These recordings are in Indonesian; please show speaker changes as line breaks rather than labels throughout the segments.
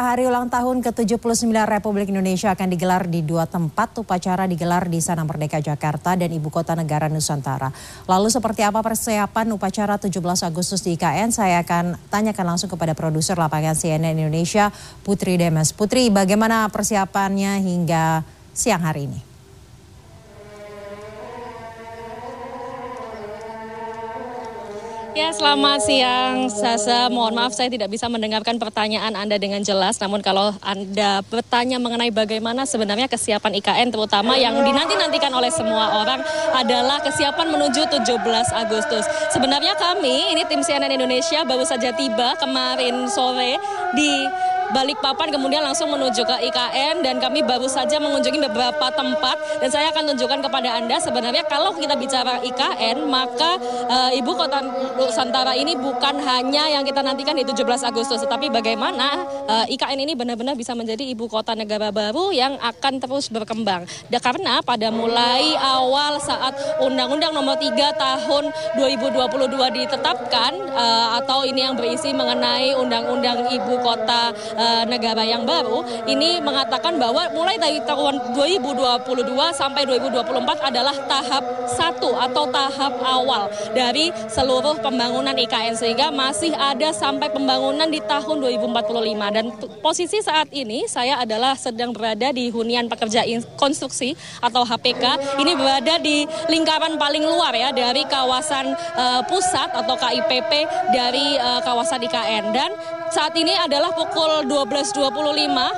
hari ulang tahun ke-79 Republik Indonesia akan digelar di dua tempat. Upacara digelar di Sana Merdeka Jakarta dan Ibu Kota Negara Nusantara. Lalu seperti apa persiapan upacara 17 Agustus di IKN? Saya akan tanyakan langsung kepada produser lapangan CNN Indonesia, Putri Demes. Putri, bagaimana persiapannya hingga siang hari ini?
Ya, selamat siang Sasa. Mohon maaf saya tidak bisa mendengarkan pertanyaan Anda dengan jelas. Namun kalau Anda bertanya mengenai bagaimana sebenarnya kesiapan IKN terutama yang dinanti-nantikan oleh semua orang adalah kesiapan menuju 17 Agustus. Sebenarnya kami, ini tim CNN Indonesia baru saja tiba kemarin sore di Balikpapan kemudian langsung menuju ke IKN dan kami baru saja mengunjungi beberapa tempat dan saya akan tunjukkan kepada Anda sebenarnya kalau kita bicara IKN maka e, ibu kota Nusantara ini bukan hanya yang kita nantikan di 17 Agustus tetapi bagaimana e, eh, IKN ini benar-benar bisa menjadi ibu kota negara baru yang akan terus berkembang. Dan karena pada mulai awal saat Undang-Undang Nomor 3 Tahun 2022 ditetapkan e, atau ini yang berisi mengenai Undang-Undang Ibu Kota uh, negara yang baru ini mengatakan bahwa mulai dari tahun 2022 sampai 2024 adalah tahap satu atau tahap awal dari seluruh pembangunan IKN sehingga masih ada sampai pembangunan di tahun 2045 dan posisi saat ini saya adalah sedang berada di hunian pekerja konstruksi atau HPK ini berada di lingkaran paling luar ya dari kawasan uh, pusat atau KIPP dari uh, kawasan IKN dan saat ini adalah pukul 12.25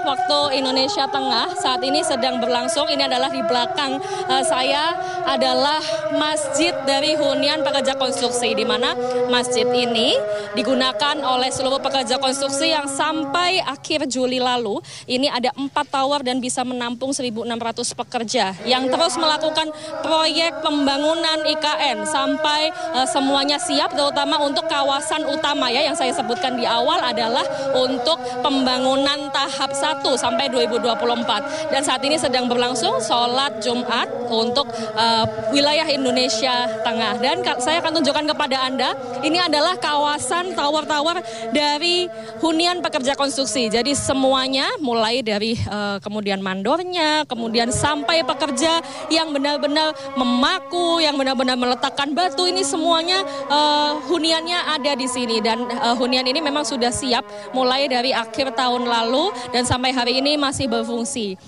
waktu Indonesia Tengah. Saat ini sedang berlangsung. Ini adalah di belakang uh, saya adalah masjid dari hunian pekerja konstruksi di mana masjid ini digunakan oleh seluruh pekerja konstruksi yang sampai akhir Juli lalu ini ada empat tower dan bisa menampung 1.600 pekerja yang terus melakukan proyek pembangunan IKN sampai uh, semuanya siap terutama untuk kawasan utama ya yang saya sebutkan di awal adalah untuk pembangunan tahap 1 sampai 2024. Dan saat ini sedang berlangsung sholat Jumat untuk uh, wilayah Indonesia Tengah. Dan saya akan tunjukkan kepada Anda, ini adalah kawasan tower-tower dari hunian pekerja konstruksi. Jadi semuanya mulai dari uh, kemudian mandornya, kemudian sampai pekerja yang benar-benar memaku, yang benar-benar meletakkan batu, ini semuanya uh, huniannya ada di sini. Dan uh, hunian ini memang sudah siap mulai dari akhir tahun lalu dan sampai hari ini masih berfungsi.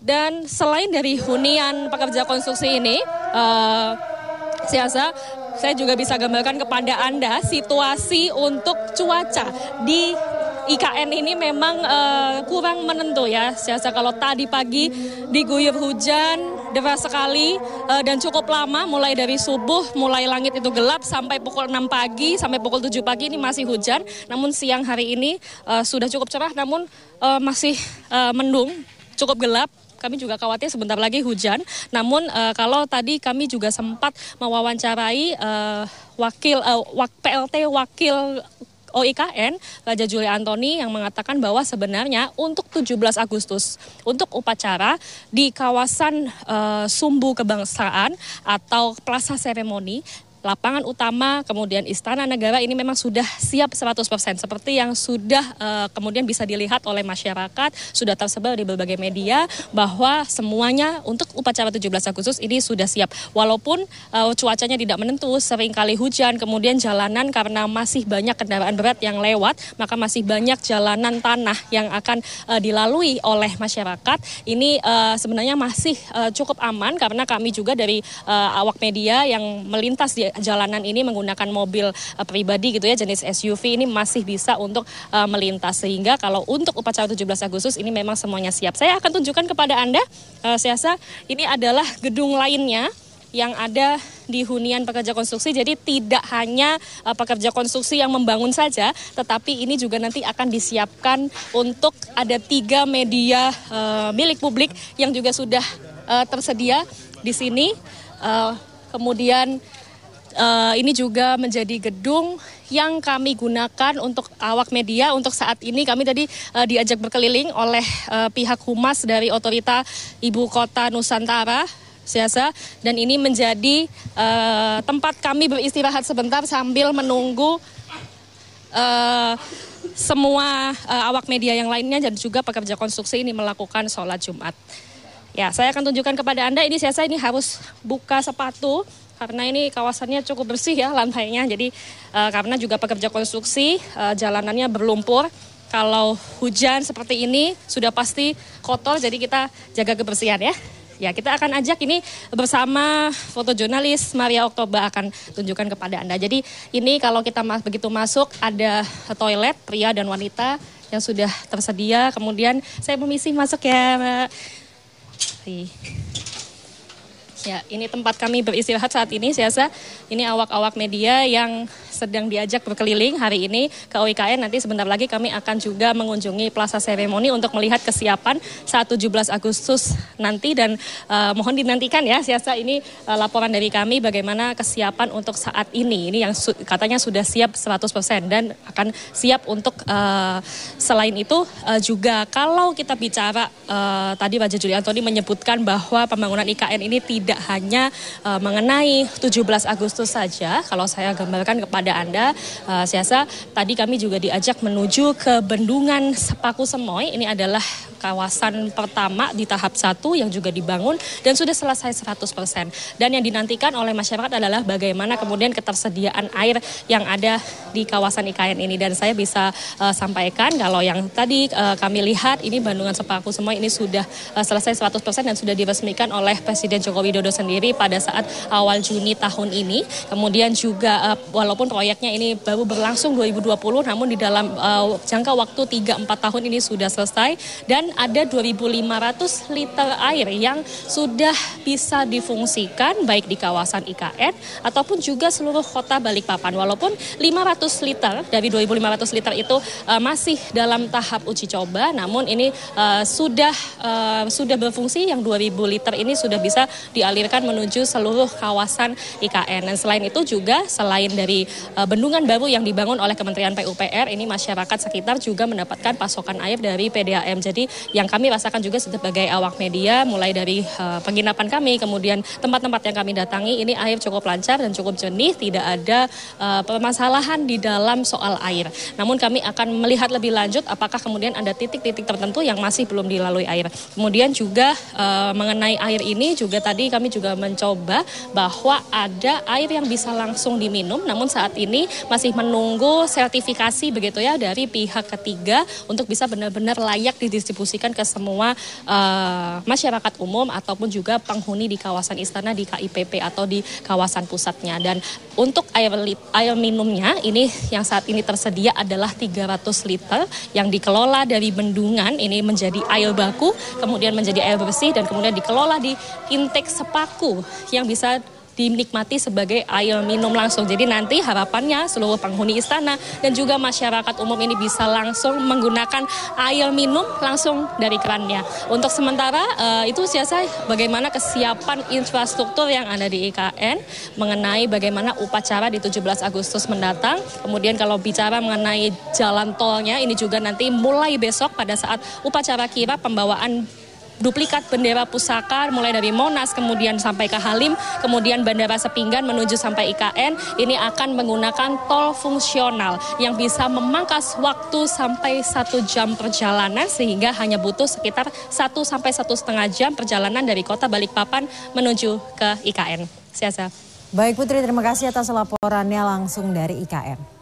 Dan selain dari hunian pekerja konstruksi ini, uh, Siasa, saya juga bisa gambarkan kepada Anda situasi untuk cuaca di IKN ini memang uh, kurang menentu ya. Siasa kalau tadi pagi diguyur hujan deras sekali uh, dan cukup lama mulai dari subuh mulai langit itu gelap sampai pukul 6 pagi sampai pukul 7 pagi ini masih hujan. Namun siang hari ini uh, sudah cukup cerah namun uh, masih uh, mendung, cukup gelap kami juga khawatir sebentar lagi hujan. Namun uh, kalau tadi kami juga sempat mewawancarai uh, wakil uh, wak, PLT wakil OIKN Raja Juli Antoni yang mengatakan bahwa sebenarnya untuk 17 Agustus untuk upacara di kawasan uh, Sumbu Kebangsaan atau Plaza Seremoni lapangan utama kemudian istana negara ini memang sudah siap 100% seperti yang sudah uh, kemudian bisa dilihat oleh masyarakat sudah tersebar di berbagai media bahwa semuanya untuk upacara 17 Agustus ini sudah siap. Walaupun uh, cuacanya tidak menentu sering kali hujan kemudian jalanan karena masih banyak kendaraan berat yang lewat maka masih banyak jalanan tanah yang akan uh, dilalui oleh masyarakat. Ini uh, sebenarnya masih uh, cukup aman karena kami juga dari uh, awak media yang melintas di jalanan ini menggunakan mobil uh, pribadi gitu ya jenis SUV ini masih bisa untuk uh, melintas sehingga kalau untuk upacara 17 Agustus ini memang semuanya siap. Saya akan tunjukkan kepada Anda uh, Siasa ini adalah gedung lainnya yang ada di hunian pekerja konstruksi. Jadi tidak hanya uh, pekerja konstruksi yang membangun saja, tetapi ini juga nanti akan disiapkan untuk ada tiga media uh, milik publik yang juga sudah uh, tersedia di sini. Uh, kemudian uh, ini juga menjadi gedung yang kami gunakan untuk awak media untuk saat ini. Kami tadi uh, diajak berkeliling oleh uh, pihak humas dari otorita ibu kota Nusantara Siasa. Dan ini menjadi uh, tempat kami beristirahat sebentar sambil menunggu uh, semua uh, awak media yang lainnya dan juga pekerja konstruksi ini melakukan sholat Jumat. Ya, saya akan tunjukkan kepada Anda ini saya ini harus buka sepatu karena ini kawasannya cukup bersih ya lantainya. Jadi uh, karena juga pekerja konstruksi uh, jalanannya berlumpur. Kalau hujan seperti ini sudah pasti kotor jadi kita jaga kebersihan ya. Ya, kita akan ajak ini bersama fotojurnalis Maria Oktober akan tunjukkan kepada Anda. Jadi ini kalau kita begitu masuk ada toilet pria dan wanita yang sudah tersedia. Kemudian saya memisi masuk ya, Mbak. Ya, ini tempat kami beristirahat saat ini, Siasa. Ini awak-awak media yang sedang diajak berkeliling hari ini ke OIKN. Nanti sebentar lagi kami akan juga mengunjungi Plaza Seremoni untuk melihat kesiapan saat 17 Agustus nanti dan uh, mohon dinantikan ya Siasa ini uh, laporan dari kami bagaimana kesiapan untuk saat ini. Ini yang su katanya sudah siap 100% dan akan siap untuk uh, selain itu uh, juga kalau kita bicara uh, tadi Raja Juli Antoni menyebutkan bahwa pembangunan IKN ini tidak hanya uh, mengenai 17 Agustus saja kalau saya gambarkan kepada Anda, uh, Siasa. Tadi kami juga diajak menuju ke Bendungan Sepaku Semoy. Ini adalah kawasan pertama di tahap satu yang juga dibangun dan sudah selesai 100%. Dan yang dinantikan oleh masyarakat adalah bagaimana kemudian ketersediaan air yang ada di kawasan IKN ini. Dan saya bisa uh, sampaikan kalau yang tadi uh, kami lihat ini Bandungan Sepaku Semoy ini sudah uh, selesai 100% dan sudah diresmikan oleh Presiden Joko Widodo sendiri pada saat awal Juni tahun ini. Kemudian juga uh, walaupun proyeknya ini baru berlangsung 2020 namun di dalam uh, jangka waktu 3-4 tahun ini sudah selesai. Dan ada 2.500 liter air yang sudah bisa difungsikan baik di kawasan IKN ataupun juga seluruh kota Balikpapan. Walaupun 500 liter dari 2.500 liter itu uh, masih dalam tahap uji coba namun ini sudah sudah berfungsi. Yang 2.000 liter ini sudah bisa dialirkan menuju seluruh kawasan IKN dan selain itu juga selain dari uh, bendungan baru yang dibangun oleh Kementerian PUPR ini masyarakat sekitar juga mendapatkan pasokan air dari PDAM. Jadi yang kami rasakan juga sebagai awak media mulai dari uh, penginapan kami kemudian tempat-tempat yang kami datangi ini air cukup lancar dan cukup jernih, tidak ada uh, permasalahan di dalam soal air. Namun kami akan melihat lebih lanjut apakah kemudian ada titik-titik tertentu yang masih belum dilalui air. Kemudian juga uh, mengenai air ini juga tadi kami juga mencoba bahwa ada air yang bisa langsung diminum. Namun saat ini masih menunggu sertifikasi begitu ya dari pihak ketiga untuk bisa benar-benar layak didistribusikan ke semua uh, masyarakat umum ataupun juga penghuni di kawasan istana di KIPP atau di kawasan pusatnya. Dan untuk air air minumnya ini yang saat ini tersedia adalah 300 liter yang dikelola dari bendungan. Ini menjadi air baku kemudian menjadi air bersih dan kemudian dikelola di intake sepaku yang bisa dinikmati sebagai air minum langsung. Jadi nanti harapannya seluruh penghuni istana dan juga masyarakat umum ini bisa langsung menggunakan air minum langsung dari kerannya. Untuk sementara uh, itu siasa bagaimana kesiapan infrastruktur yang ada di IKN mengenai bagaimana upacara di 17 Agustus mendatang. Kemudian kalau bicara mengenai jalan tolnya ini juga nanti mulai besok pada saat upacara kira pembawaan duplikat bendera pusaka mulai dari Monas kemudian sampai ke Halim, kemudian Bandara Sepinggan menuju sampai IKN ini akan menggunakan tol fungsional yang bisa memangkas waktu sampai satu jam perjalanan sehingga hanya butuh sekitar satu sampai satu setengah jam perjalanan dari kota Balikpapan menuju ke IKN. Siasa.
Baik Putri, terima kasih atas laporannya langsung dari IKN.